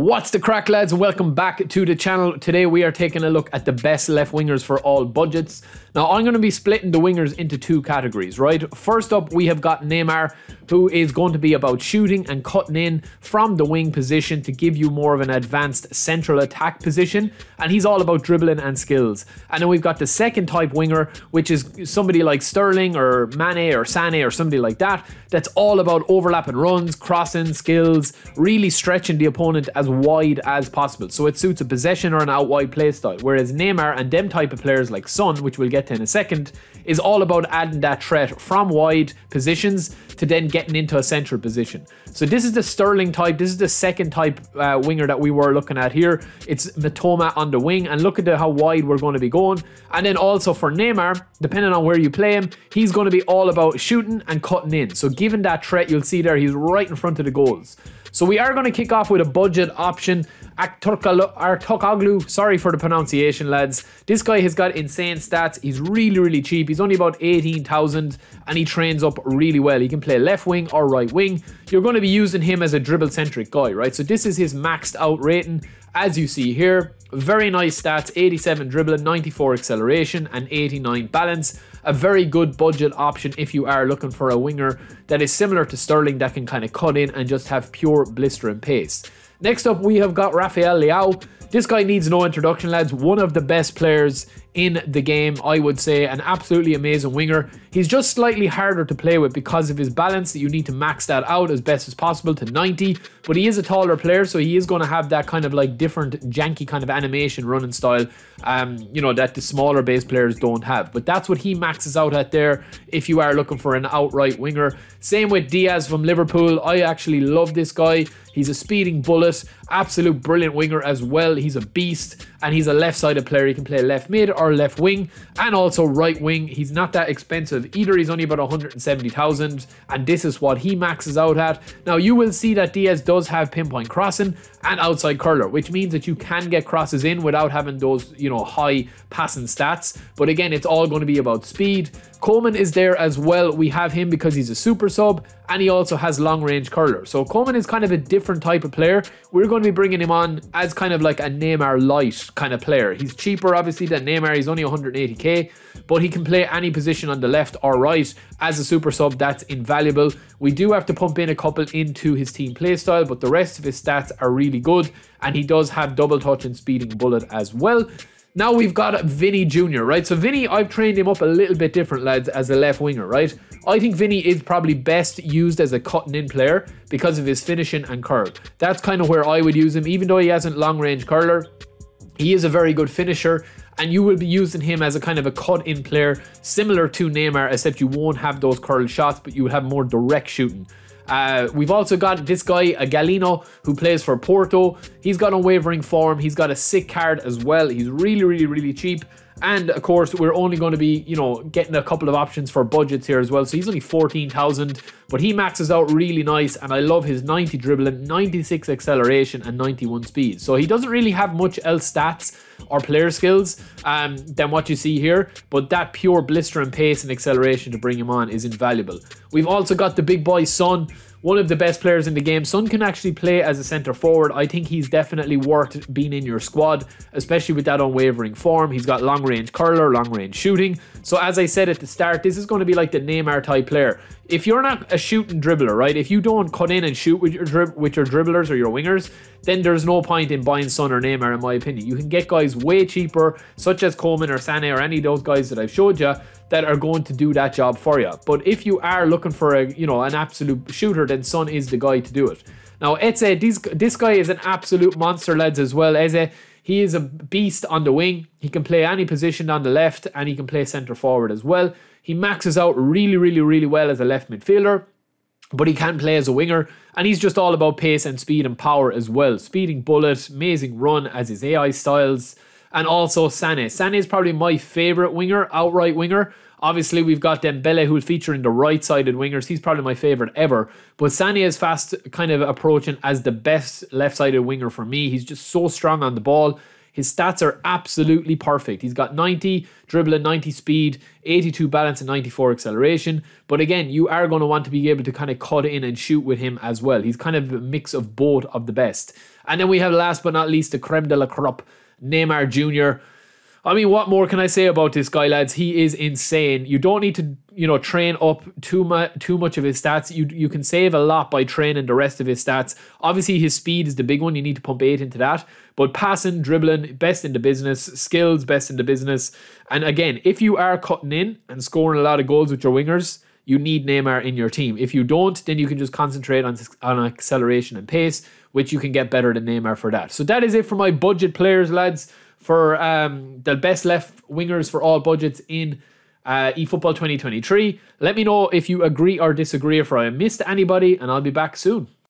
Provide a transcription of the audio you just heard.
What's the crack, lads, welcome back to the channel. Today we are taking a look at the best left wingers for all budgets. Now, I'm going to be splitting the wingers into two categories, right? First up, we have got Neymar, who is going to be about shooting and cutting in from the wing position to give you more of an advanced central attack position, and he's all about dribbling and skills. And then we've got the second type winger, which is somebody like Sterling or Mane or Sane or somebody like that, that's all about overlapping runs, crossing, skills, really stretching the opponent as wide as possible. So it suits a possession or an out wide play style. Whereas Neymar and them type of players like Son, which we'll get to in a second, is all about adding that threat from wide positions to then getting into a central position. So this is the Sterling type. This is the second type uh, winger that we were looking at here. It's Mitoma on the wing, and look at the, how wide we're going to be going. And then also for Neymar, depending on where you play him, he's going to be all about shooting and cutting in. So given that threat, you'll see there he's right in front of the goals. So we are going to kick off with a budget option. Artokoglu, sorry for the pronunciation, lads. This guy has got insane stats. He's really, really cheap. He's only about 18,000 and he trains up really well. He can play left wing or right wing. You're going to be using him as a dribble centric guy, right? So this is his maxed out rating. As you see here, very nice stats 87 dribbling, 94 acceleration, and 89 balance. A very good budget option if you are looking for a winger that is similar to Sterling that can kind of cut in and just have pure blistering pace. Next up, we have got Rafael Leao. This guy needs no introduction, lads. One of the best players in the game, I would say. An absolutely amazing winger. He's just slightly harder to play with because of his balance you need to max that out as best as possible to 90. But he is a taller player, so he is going to have that kind of like different janky kind of animation running style, um, you know, that the smaller base players don't have. But that's what he maxes out at there if you are looking for an outright winger. Same with Diaz from Liverpool. I actually love this guy. He's a speeding bullet, absolute brilliant winger as well. He's a beast and he's a left sided player. He can play left mid or left wing and also right wing. He's not that expensive either. He's only about 170,000 and this is what he maxes out at. Now you will see that Diaz does have pinpoint crossing and outside curler, which means that you can get crosses in without having those, you know, high passing stats. But again, it's all going to be about speed. Coman is there as well. We have him because he's a super sub and he also has long range curler. So Coman is kind of a different type of player. We're going to be bringing him on as kind of like a Neymar light kind of player. He's cheaper obviously than Neymar. He's only 180k, but he can play any position on the left or right as a super sub. That's invaluable. We do have to pump in a couple into his team playstyle, but the rest of his stats are really good and he does have double touch and speeding bullet as well. Now we've got Vinny Jr., right? So Vinny, I've trained him up a little bit different, lads, as a left winger, right? I think Vinny is probably best used as a cutting in player because of his finishing and curl. That's kind of where I would use him, even though he hasn't long range curler. He is a very good finisher, and you will be using him as a kind of a cut in player, similar to Neymar, except you won't have those curl shots, but you will have more direct shooting. Uh, we've also got this guy, a Galeno, who plays for Porto. He's got unwavering form. He's got a sick card as well. He's really, really, really cheap. And of course, we're only going to be, you know, getting a couple of options for budgets here as well. So he's only 14,000, but he maxes out really nice. And I love his 90 dribbling, 96 acceleration, and 91 speed. So he doesn't really have much else stats or player skills um, than what you see here. But that pure blister and pace and acceleration to bring him on is invaluable. We've also got the big boy Son one of the best players in the game. Son can actually play as a centre forward. I think he's definitely worth being in your squad, especially with that unwavering form. He's got long range curler, long range shooting. So as I said at the start, this is going to be like the Neymar type player. If you're not a shooting dribbler, right? If you don't cut in and shoot with your with your dribblers or your wingers, then there's no point in buying Son or Neymar, in my opinion. You can get guys way cheaper, such as Coman or Sane or any of those guys that I've showed you, that are going to do that job for you. But if you are looking for a you know an absolute shooter, then Son is the guy to do it. Now Eze, this, this guy is an absolute monster, lads, as well. Eze, he is a beast on the wing. He can play any position on the left and he can play centre forward as well. He maxes out really, really, really well as a left midfielder but he can play as a winger and he's just all about pace and speed and power as well. Speeding bullet, amazing run as his AI styles, and also Sane. Sane is probably my favourite winger, outright winger. Obviously, we've got Dembele who'll feature in the right sided wingers. He's probably my favourite ever. But Sane is fast kind of approaching as the best left sided winger for me. He's just so strong on the ball. His stats are absolutely perfect. He's got 90 dribbling, 90 speed, 82 balance, and 94 acceleration. But again, you are going to want to be able to kind of cut in and shoot with him as well. He's kind of a mix of both of the best. And then we have last but not least the creme de la crop, Neymar Jr. I mean, what more can I say about this guy, lads? He is insane. You don't need to, you know, train up too much too much of his stats. You you can save a lot by training the rest of his stats. Obviously, his speed is the big one. You need to pump eight into that. But passing, dribbling, best in the business. Skills, best in the business. And again, if you are cutting in and scoring a lot of goals with your wingers, you need Neymar in your team. If you don't, then you can just concentrate on, on acceleration and pace, which you can get better than Neymar for that. So that is it for my budget players, lads for um, the best left wingers for all budgets in uh, eFootball 2023. Let me know if you agree or disagree, if I missed anybody, and I'll be back soon.